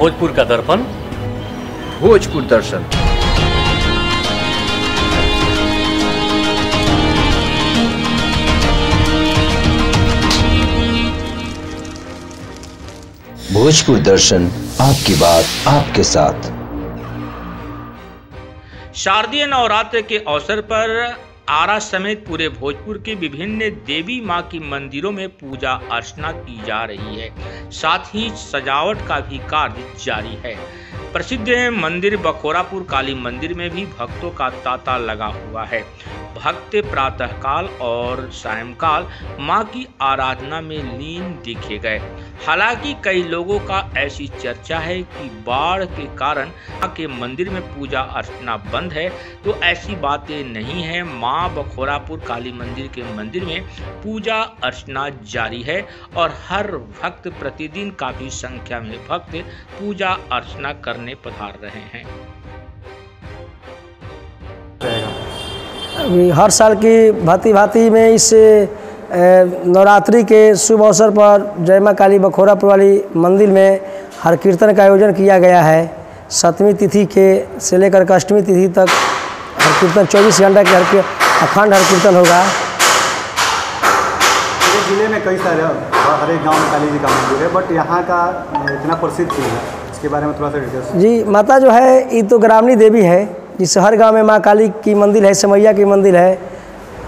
भोजपुर का दर्पण। भोजपुर दर्शन। भोजपुर दर्शन आपकी बात आपके साथ। शारदीय नवरात्र के अवसर पर आरा समेत पूरे भोजपुर के विभिन्न देवी माँ की मंदिरों में पूजा अर्चना की जा रही है। साथ ही सजावट का भी कार्य जारी है। प्रसिद्ध मंदिर बखोरापुर काली मंदिर में भी भक्तों का तांता लगा हुआ है। भक्त प्रातःकाल और सायंकाल माँ की आराधना में लीन दिखे गए। हालाँकि कई लोगों का ऐसी चर्चा है कि बाढ़ के कारण के मंदिर में पूजा अर्चना बंद है तो ऐसी बातें नहीं है। माँ बखोरापुर काली मंदिर के मंदिर में पूजा अर्चना जारी है और हर भक्त प्रतिदिन काफ़ी संख्या में भक्त पूजा अर्चना करने पधार रहे हैं। हर साल की भांति भांति में इस नवरात्रि के शुभ अवसर पर जय माँ काली बखोरापुर वाली मंदिर में हर कीर्तन का आयोजन किया गया है। सप्तमी तिथि के से लेकर के अष्टमी तिथि तक हर कीर्तन चौबीस घंटा के हर की- अखंड हर कीर्तन होगा। ज़िले में कई सारे हर एक गाँव में काली जी का मंदिर है बट यहाँ का इतना प्रसिद्ध क्यों है। इसके बारे में थोड़ा सा डिटेल्स जी माता जो है ये तो ग्रामीणी देवी है जिससे हर गाँव में माँ काली की मंदिर है समैया की मंदिर है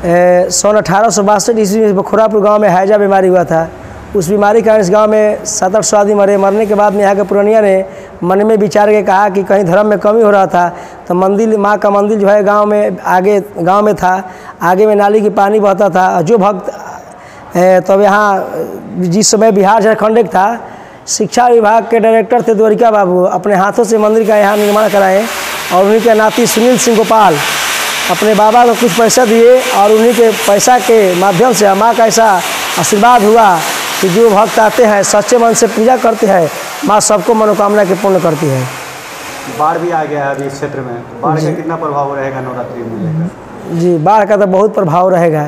सन अठारह सौ बासठ ईस्वी में बखोरापुर गाँव में हैजा बीमारी हुआ था, उस बीमारी के कारण इस गाँव में सात आठ सौ आदमी मरे। मरने के बाद में यहाँ के पुरानिया ने मन में विचार के कहा कि कहीं धर्म में कमी हो रहा था तो मंदिर, माँ का मंदिर जो है गाँव में आगे, गाँव में था, आगे में नाली की पानी बहता था। जो भक्त तब यहाँ, जिस समय बिहार झारखंड एक था, शिक्षा विभाग के डायरेक्टर थे द्वारिका बाबू, अपने हाथों से मंदिर का यहाँ निर्माण कराए और उन्हीं के नाती सुनील सिंह गोपाल अपने बाबा को कुछ पैसा दिए और उन्हीं के पैसा के माध्यम से माँ का ऐसा आशीर्वाद हुआ कि जो भक्त आते हैं सच्चे मन से पूजा करते हैं माँ सबको मनोकामना के पूर्ण करती है। बाढ़ भी आ गया है अभी इस क्षेत्र में। बाढ़ का कितना प्रभाव रहेगा नवरात्रि में लेकर? जी बाढ़ का तो बहुत प्रभाव रहेगा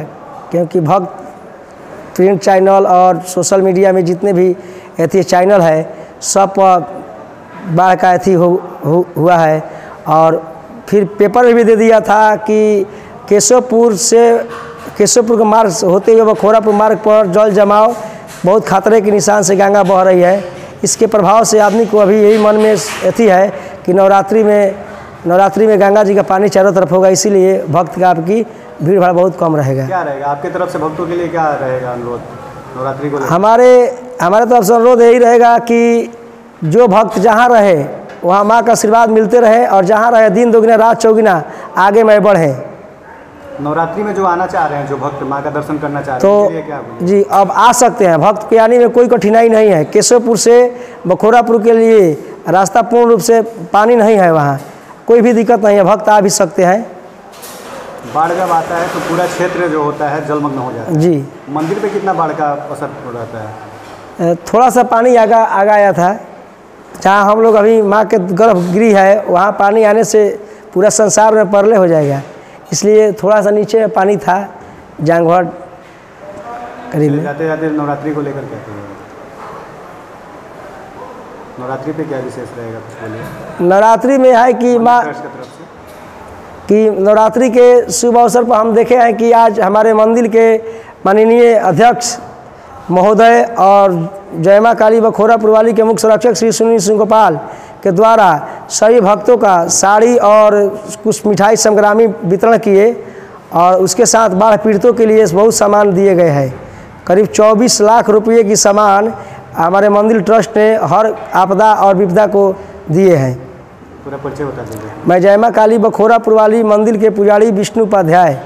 क्योंकि भक्त प्रिंट चैनल और सोशल मीडिया में जितने भी अथी चैनल है सब पर बाढ़ का अथी हो, हो, हुआ है और फिर पेपर में भी दे दिया था कि केशवपुर से केशवपुर के मार्ग होते हुए बखोरापुर मार्ग पर जल जमाव बहुत खतरे के निशान से गंगा बह रही है। इसके प्रभाव से आदमी को अभी यही मन में अथी है कि नवरात्रि में नवरात्रि में गंगा जी का पानी चारों तरफ़ होगा इसीलिए भक्त का आपकी भीड़ भाड़ बहुत कम रहेगा। क्या रहेगा? आपके तरफ़ से भक्तों के लिए क्या रहेगा अनुरोध नवरात्रि को हमारे हमारे तरफ़ से अनुरोध यही रहेगा कि जो भक्त जहाँ रहे वहाँ माँ का आशीर्वाद मिलते रहे और जहाँ रहे दिन दोगुना रात चौगुना आगे में बढ़े। नवरात्रि में जो आना चाह रहे हैं जो भक्त माँ का दर्शन करना चाह रहे हैं तो क्या? जी अब आ सकते हैं। भक्त के आने में कोई कठिनाई नहीं है। केशवपुर से बखोरापुर के लिए रास्ता पूर्ण रूप से पानी नहीं है वहाँ। कोई भी दिक्कत नहीं है। भक्त आ भी सकते हैं। बाढ़ जब आता है तो पूरा क्षेत्र जो होता है जलमग्न हो जाता है। जी। मंदिर पे कितना बाढ़ का असर रहता है? थोड़ा सा पानी आगा आगा आया था। जहाँ हम लोग अभी माँ के गर्भगृह है वहाँ पानी आने से पूरा संसार में परले हो जाएगा। इसलिए थोड़ा सा नीचे में पानी था जांगभर करीब में। जाते जाते नवरात्रि को लेकर नवरात्रि पे क्या विशेष रहेगा कुछ बोलिए? नवरात्रि में है कि माँ की कि नवरात्रि के शुभ अवसर पर हम देखे हैं कि आज हमारे मंदिर के माननीय अध्यक्ष महोदय और जय माँ काली बखोरापुर पुरवाली के मुख्य संरक्षक श्री सुनील सिंह गोपाल के द्वारा सभी भक्तों का साड़ी और कुछ मिठाई संग्रामी वितरण किए और उसके साथ बाढ़ पीड़ितों के लिए बहुत सामान दिए गए हैं। करीब 24 लाख रुपए की सामान हमारे मंदिर ट्रस्ट ने हर आपदा और विपदा को दिए हैं। पूरा परिचय बता दीजिए। मैं जयमा काली बखोरा पुरवाली मंदिर के पुजारी विष्णु उपाध्याय।